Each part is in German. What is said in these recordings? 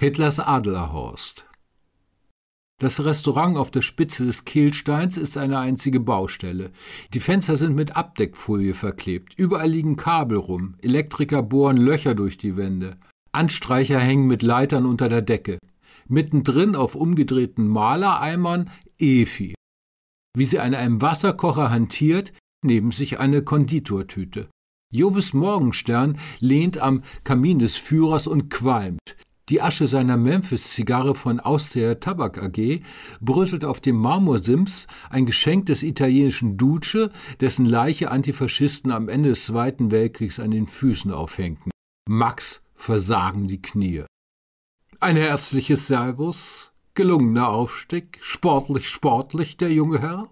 Hitlers Adlerhorst. Das Restaurant auf der Spitze des Kehlsteins ist eine einzige Baustelle. Die Fenster sind mit Abdeckfolie verklebt. Überall liegen Kabel rum. Elektriker bohren Löcher durch die Wände. Anstreicher hängen mit Leitern unter der Decke. Mittendrin auf umgedrehten Malereimern Efi. Wie sie an einem Wasserkocher hantiert, neben sich eine Konditortüte. Jovis Morgenstern lehnt am Kamin des Führers und qualmt. Die Asche seiner Memphis-Zigarre von Austria Tabak AG bröselt auf dem Marmorsims, ein Geschenk des italienischen Duce, dessen Leiche Antifaschisten am Ende des Zweiten Weltkriegs an den Füßen aufhängten. Max versagen die Knie. Ein herzliches Servus, gelungener Aufstieg, sportlich, sportlich, der junge Herr.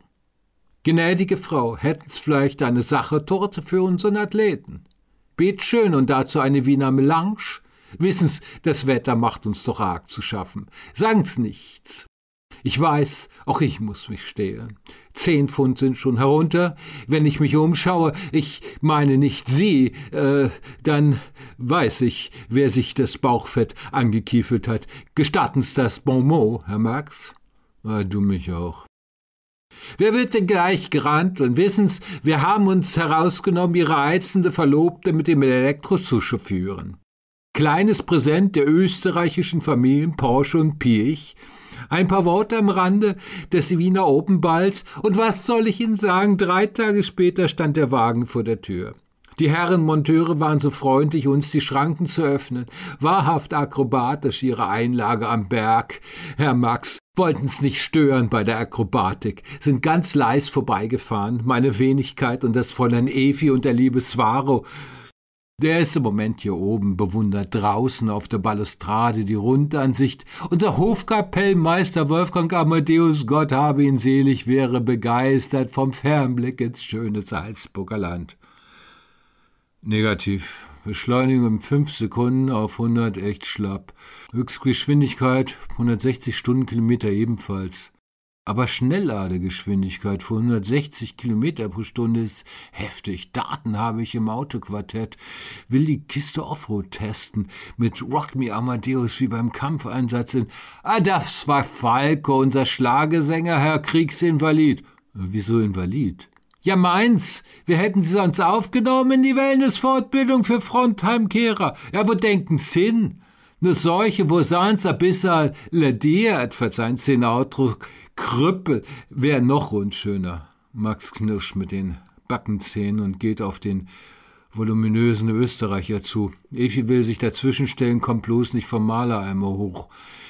Gnädige Frau, hätten's vielleicht eine Sachertorte für unseren Athleten? Bet schön und dazu eine Wiener Melange, Wissen's, das Wetter macht uns doch arg zu schaffen. Sagen's nichts. Ich weiß, auch ich muss mich stehlen. Zehn Pfund sind schon herunter. Wenn ich mich umschaue, ich meine nicht Sie, äh, dann weiß ich, wer sich das Bauchfett angekiefelt hat. Gestatten's das Bonmot, Herr Max? Ah, du mich auch. Wer wird denn gleich granteln? Wissen's, wir haben uns herausgenommen, Ihre reizende Verlobte mit dem Elektro zu chauffieren. Kleines Präsent der österreichischen Familien Porsche und Pirch. Ein paar Worte am Rande des Wiener Open Balls und was soll ich Ihnen sagen? Drei Tage später stand der Wagen vor der Tür. Die Herren Monteure waren so freundlich, uns die Schranken zu öffnen. Wahrhaft akrobatisch ihre Einlage am Berg. Herr Max, wollten's nicht stören bei der Akrobatik, sind ganz leis vorbeigefahren, meine Wenigkeit und das Fräulein Evi und der liebe Swaro. Der ist im Moment hier oben, bewundert draußen auf der Balustrade die Rundansicht. Unser Hofkapellmeister Wolfgang Amadeus, Gott habe ihn selig, wäre begeistert vom Fernblick ins schöne Salzburger Land. Negativ. Beschleunigung in 5 Sekunden auf 100 echt schlapp. Höchstgeschwindigkeit 160 Stundenkilometer ebenfalls. Aber Schnellladegeschwindigkeit von 160 Kilometer pro Stunde ist heftig. Daten habe ich im Autoquartett. Will die Kiste Offroad testen. Mit Rock Me Amadeus wie beim Kampfeinsatz in. Ah, das war Falco, unser Schlagesänger, Herr Kriegsinvalid. Wieso Invalid? Ja, meins. Wir hätten sie sonst aufgenommen in die Wellnessfortbildung für Frontheimkehrer. Ja, wo denken's hin? Nur solche, wo sonst ein bisschen lediert, verzeihen Sie den Ausdruck, Krüppel wäre noch unschöner. Max knirscht mit den Backenzähnen und geht auf den voluminösen Österreicher zu. Evi will sich dazwischenstellen, kommt bloß nicht vom Malereimer hoch.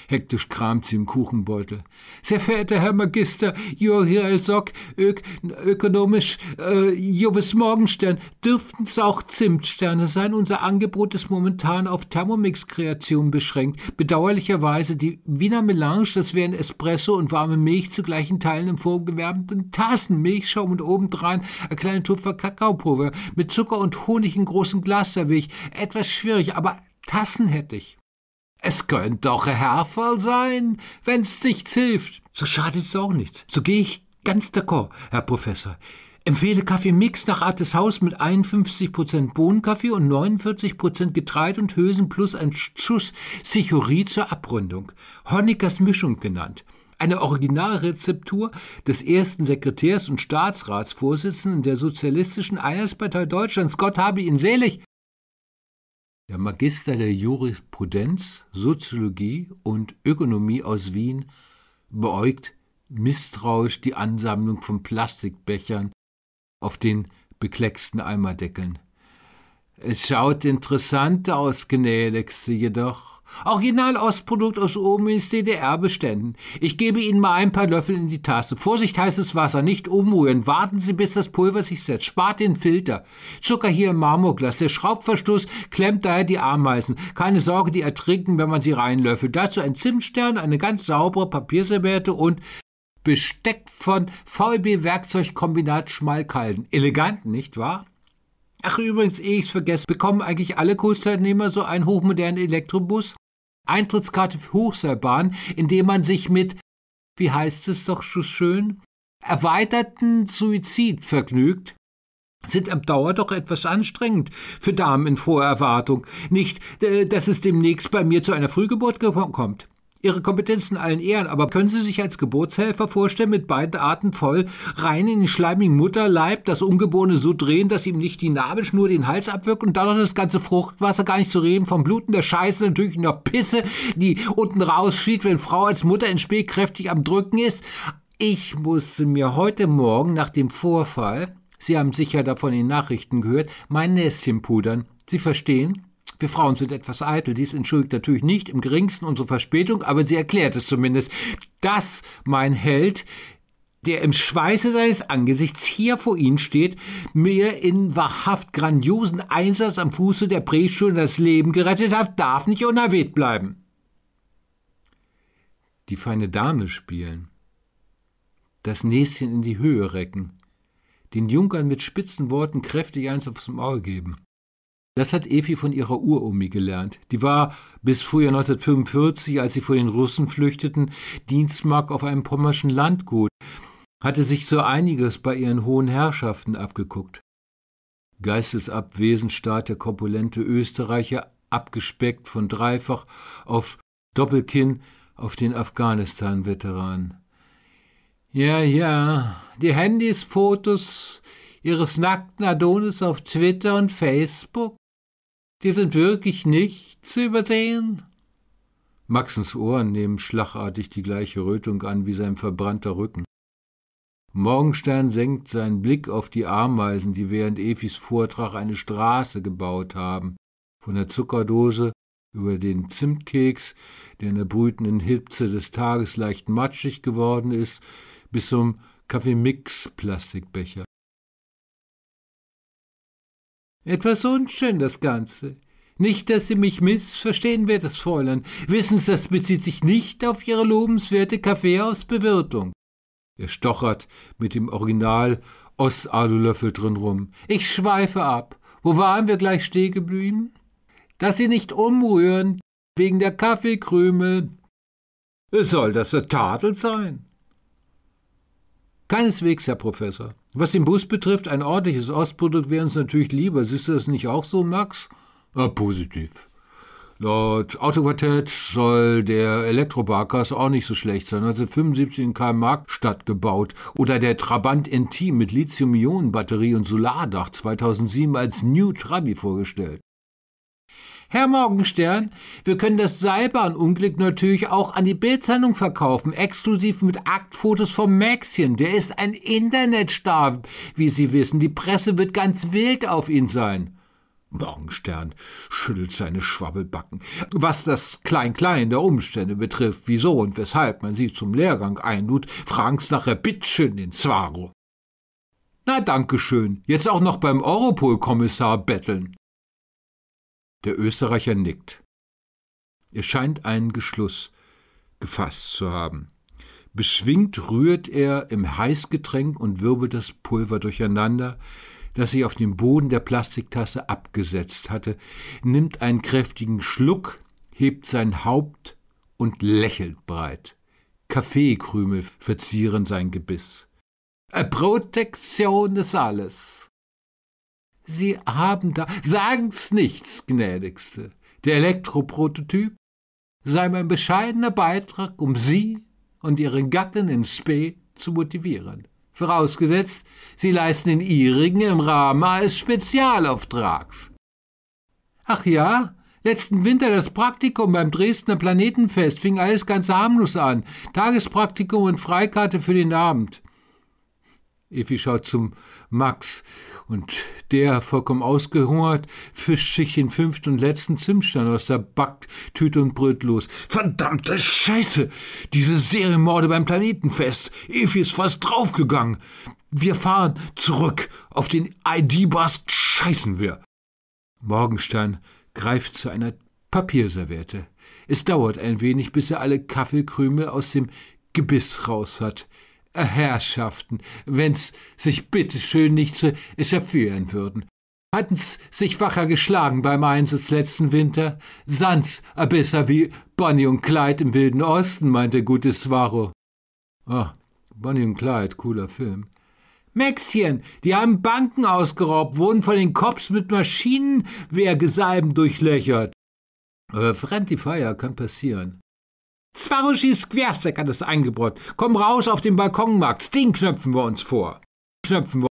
Hektisch kramt sie im Kuchenbeutel. Sehr verehrter Herr Magister Joachim Sock, ök ökonomisch, äh, Jovis Morgenstern, dürften's auch Zimtsterne sein. Unser Angebot ist momentan auf Thermomix-Kreation beschränkt. Bedauerlicherweise die Wiener Melange, das wären Espresso und warme Milch zu gleichen Teilen im vorgewärmten Tassen, Milchschaum und obendrein ein kleiner Tupfer Kakaopulver mit Zucker und Honig in großem Glas serviere. Etwas schwierig, aber Tassen hätte ich. Es könnte doch Herfall sein, wenn's nichts hilft. So schadet's auch nichts. So gehe ich ganz d'accord, Herr Professor. Empfehle Kaffeemix nach Art des Haus mit 51% Bohnenkaffee und 49% Getreide und Hülsen plus ein Schuss Sichorie zur Abrundung. Honeckers Mischung genannt. Eine Originalrezeptur des ersten Sekretärs und Staatsratsvorsitzenden der Sozialistischen Einheitspartei Deutschlands. Gott habe ihn selig. Der Magister der Jurisprudenz, Soziologie und Ökonomie aus Wien beäugt misstrauisch die Ansammlung von Plastikbechern auf den beklecksten Eimerdeckeln. Es schaut interessant aus, gnädigste jedoch. Original Ostprodukt aus Omins DDR-Beständen. Ich gebe Ihnen mal ein paar Löffel in die Tasse. Vorsicht, heißes Wasser, nicht umrühren. Warten Sie, bis das Pulver sich setzt. Spart den Filter. Zucker hier im Marmorglas. Der Schraubverschluss klemmt daher die Ameisen. Keine Sorge, die ertrinken, wenn man sie reinlöffelt. Dazu ein Zimtstern, eine ganz saubere Papierserviette und Besteck von VB Werkzeugkombinat Schmalkalden. Elegant, nicht wahr? Ach übrigens, ehe ich's vergesse, bekommen eigentlich alle Kursteilnehmer so einen hochmodernen Elektrobus? Eintrittskarte für Hochseilbahn, indem man sich mit, wie heißt es doch so schön, erweiterten Suizid vergnügt. sind am Dauer doch etwas anstrengend für Damen in froher Erwartung. Nicht, äh, dass es demnächst bei mir zu einer Frühgeburt kommt. Ihre Kompetenzen allen Ehren, aber können Sie sich als Geburtshelfer vorstellen, mit beiden Arten voll rein in den schleimigen Mutterleib, das Ungeborene so drehen, dass ihm nicht die Nabelschnur den Hals abwirkt und dann noch das ganze Fruchtwasser, gar nicht zu reden, vom Bluten der Scheiße, natürlich noch Pisse, die unten rausflieht, wenn Frau als Mutter in Spee kräftig am Drücken ist. Ich musste mir heute Morgen nach dem Vorfall, Sie haben sicher davon in Nachrichten gehört, mein Näschen pudern. Sie verstehen? Wir Frauen sind etwas eitel. Dies entschuldigt natürlich nicht im geringsten unsere Verspätung, aber sie erklärt es zumindest. Dass mein Held der im Schweiße seines Angesichts hier vor Ihnen steht, mir in wahrhaft grandiosen Einsatz am Fuße der Prästunde das Leben gerettet hat, darf nicht unerwähnt bleiben. Die feine Dame spielen, das Näschen in die Höhe recken, den Junkern mit spitzen Worten kräftig eins aufs Maul geben. Das hat Evi von ihrer Uromi gelernt. Die war bis Frühjahr 1945, als sie vor den Russen flüchteten, Dienstmark auf einem pommerschen Landgut, hatte sich so einiges bei ihren hohen Herrschaften abgeguckt. Geistesabwesend starrt der korpulente Österreicher, abgespeckt von dreifach auf Doppelkinn auf den Afghanistan-Veteran. Ja, ja, die Handys, Fotos ihres nackten Adonis auf Twitter und Facebook, die sind wirklich nicht zu übersehen. Maxens Ohren nehmen schlagartig die gleiche Rötung an wie sein verbrannter Rücken. Morgenstern senkt seinen Blick auf die Ameisen, die während Efis Vortrag eine Straße gebaut haben, von der Zuckerdose über den Zimtkeks, der in der brütenden Hitze des Tages leicht matschig geworden ist, bis zum Kaffeemix-Plastikbecher. Etwas unschön das Ganze. Nicht, dass Sie mich missverstehen, wertes Fräulein. Wissen Sie, das bezieht sich nicht auf Ihre lobenswerte Kaffeehausbewirtung. Er stochert mit dem Original Ostalulöffel drin rum. Ich schweife ab. Wo waren wir gleich stehen geblieben? Dass Sie nicht umrühren, wegen der Kaffeekrümel. Soll das der Tadel sein? Keineswegs, Herr Professor. Was den Bus betrifft, ein ordentliches Ostprodukt wäre uns natürlich lieber. Siehst du das nicht auch so, Max? Ah, positiv. Laut Autoquartett soll der Elektrobarkas auch nicht so schlecht sein. 1975 in Karl-Marx-Stadt gebaut. Oder der Trabant Intim mit Lithium-Ionen-Batterie und Solardach 2007 als New Trabi vorgestellt. Herr Morgenstern, wir können das Seilbahnunglück natürlich auch an die Bildzeitung verkaufen, exklusiv mit Aktfotos vom Maxchen. Der ist ein Internetstar, wie Sie wissen. Die Presse wird ganz wild auf ihn sein. Morgenstern schüttelt seine Schwabbelbacken. Was das Klein-Klein der Umstände betrifft, wieso und weshalb man sie zum Lehrgang einlud, fragen's nachher bittschön den Zwaro. Na, danke schön. Jetzt auch noch beim Europol-Kommissar betteln. Der Österreicher nickt. Er scheint einen Geschluss gefasst zu haben. Beschwingt rührt er im Heißgetränk und wirbelt das Pulver durcheinander, das sich auf dem Boden der Plastiktasse abgesetzt hatte, nimmt einen kräftigen Schluck, hebt sein Haupt und lächelt breit. Kaffeekrümel verzieren sein Gebiss. Protektion ist alles. Sie haben da. Sagen's nichts, gnädigste. Der Elektroprototyp sei mein bescheidener Beitrag, um Sie und Ihre Gattin in Spee zu motivieren. Vorausgesetzt, Sie leisten den Ihrigen im Rahmen eines Spezialauftrags. Ach ja, letzten Winter das Praktikum beim Dresdner Planetenfest fing alles ganz harmlos an. Tagespraktikum und Freikarte für den Abend. Effi schaut zum Max und der, vollkommen ausgehungert, fischt sich den fünften und letzten Zimtstein aus der Backtüte und brüllt los. Verdammte Scheiße! Diese Serienmorde beim Planetenfest! Effi ist fast draufgegangen! Wir fahren zurück! Auf den ID-Bus scheißen wir! Morgenstern greift zu einer Papierserviette. Es dauert ein wenig, bis er alle Kaffeekrümel aus dem Gebiss raus hat. Herrschaften, wenn's sich bitteschön nicht zu echauffieren würden. Hatten's sich wacher geschlagen beim Einsatz letzten Winter? Sans a besser wie Bonnie und Clyde im Wilden Osten, meint der gute Swaro. Ah, Bonnie und Clyde, cooler Film. Maxchen, die haben Banken ausgeraubt, wurden von den Cops mit Maschinenwehrgesalben durchlöchert. Äh, Friendly Fire kann passieren. Zwarushi Squaresec hat es eingebaut. Komm raus auf den Balkonmarkt, den knöpfen wir uns vor. Knöpfen wir